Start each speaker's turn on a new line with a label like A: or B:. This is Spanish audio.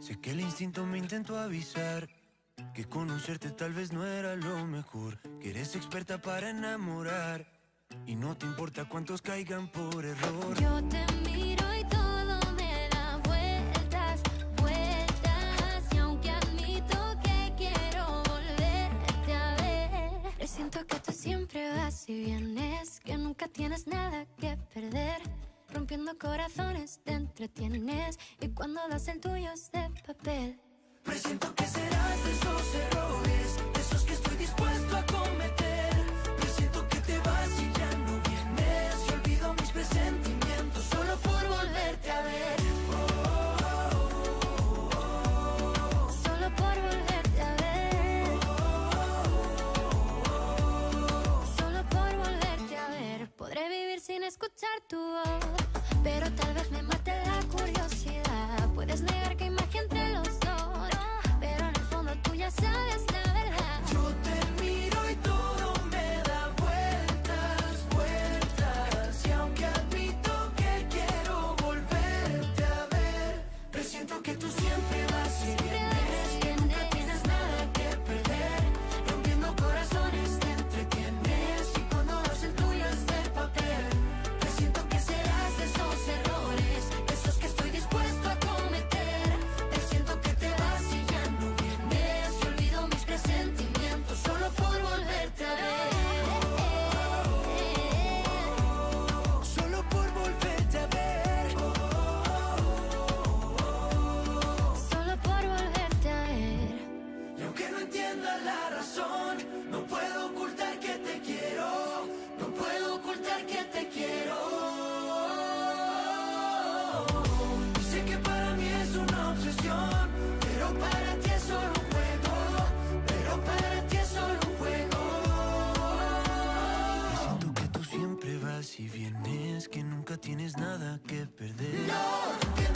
A: Sé que el instinto me intentó avisar que conocerte tal vez no era lo mejor, que eres experta para enamorar y no te importa cuántos caigan por error.
B: Yo te miro y todo me da vueltas, vueltas. Y aunque admito que quiero volverte a ver, siento que tú siempre vas y vienes, que nunca tienes nada que perder. Rompiendo corazones te entretienes y cuando das el tuyo es de papel.
A: Presiento que serás de esos errores, de esos que estoy dispuesto a cometer. Presiento que te vas y ya no vienes. Y olvido mis presentimientos solo por volverte a ver.
B: Solo por volverte a ver. Solo por volverte a ver. Podré vivir sin escuchar tu voz. Pero tal vez me mate la curiosidad. Puedes negar que hay No puedo ocultar que te quiero. No puedo ocultar que te quiero. Sé
A: que para mí es una obsesión, pero para ti es solo un juego. Pero para ti es solo un juego. Siento que tú siempre vas y vienes, que nunca tienes nada que perder. No,